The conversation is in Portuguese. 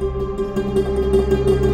Música